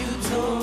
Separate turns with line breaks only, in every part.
you told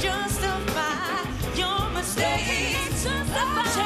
Justify your mistakes. Justify.